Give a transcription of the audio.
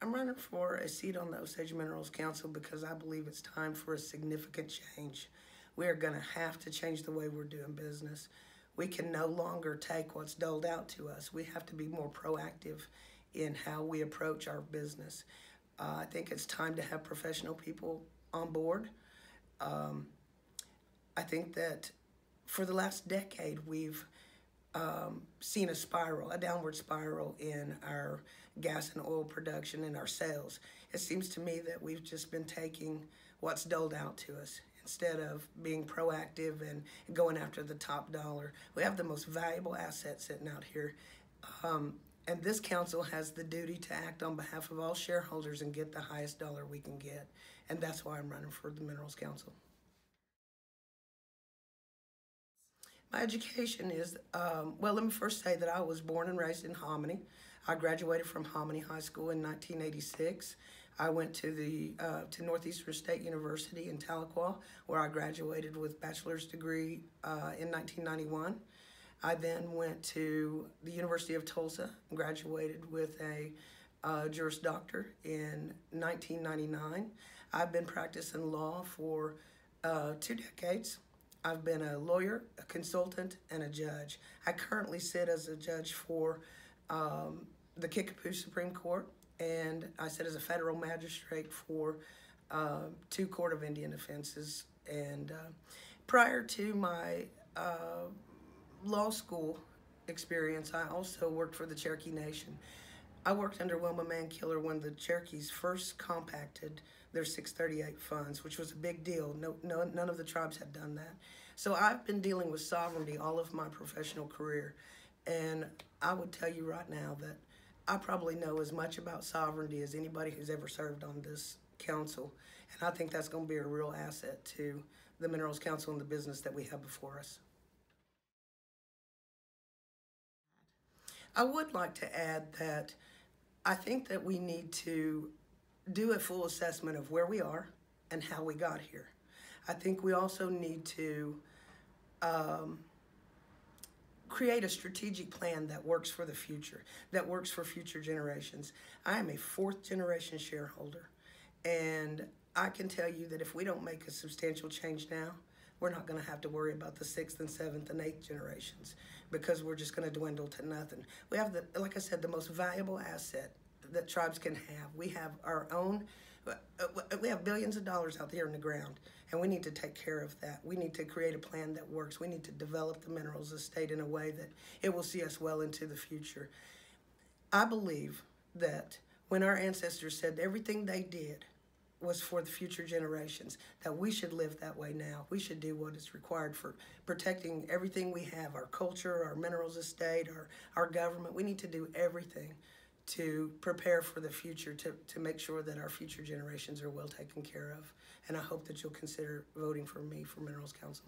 I'm running for a seat on the Osage Minerals Council because I believe it's time for a significant change. We are going to have to change the way we're doing business. We can no longer take what's doled out to us. We have to be more proactive in how we approach our business. Uh, I think it's time to have professional people on board. Um, I think that for the last decade, we've um, seen a spiral, a downward spiral in our gas and oil production and our sales. It seems to me that we've just been taking what's doled out to us instead of being proactive and going after the top dollar. We have the most valuable asset sitting out here. Um, and this council has the duty to act on behalf of all shareholders and get the highest dollar we can get. And that's why I'm running for the Minerals Council. My education is, um, well, let me first say that I was born and raised in Hominy. I graduated from Hominy High School in 1986. I went to the uh, to Northeastern State University in Tahlequah, where I graduated with a bachelor's degree uh, in 1991. I then went to the University of Tulsa and graduated with a uh, Juris Doctor in 1999. I've been practicing law for uh, two decades. I've been a lawyer, a consultant, and a judge. I currently sit as a judge for um, the Kickapoo Supreme Court, and I sit as a federal magistrate for uh, two Court of Indian Offenses. And uh, prior to my uh, law school experience, I also worked for the Cherokee Nation. I worked under Wilma Mankiller when the Cherokees first compacted their 638 funds, which was a big deal. No, no, none of the tribes had done that. So I've been dealing with sovereignty all of my professional career. And I would tell you right now that I probably know as much about sovereignty as anybody who's ever served on this council. And I think that's going to be a real asset to the Minerals Council and the business that we have before us. I would like to add that I think that we need to do a full assessment of where we are and how we got here. I think we also need to um, create a strategic plan that works for the future, that works for future generations. I am a fourth generation shareholder, and I can tell you that if we don't make a substantial change now, we're not going to have to worry about the sixth and seventh and eighth generations because we're just going to dwindle to nothing. We have the, like I said, the most valuable asset that tribes can have. We have our own, uh, we have billions of dollars out there in the ground, and we need to take care of that. We need to create a plan that works. We need to develop the minerals estate in a way that it will see us well into the future. I believe that when our ancestors said everything they did was for the future generations, that we should live that way now. We should do what is required for protecting everything we have, our culture, our minerals estate, our, our government. We need to do everything to prepare for the future, to, to make sure that our future generations are well taken care of. And I hope that you'll consider voting for me for Minerals Council.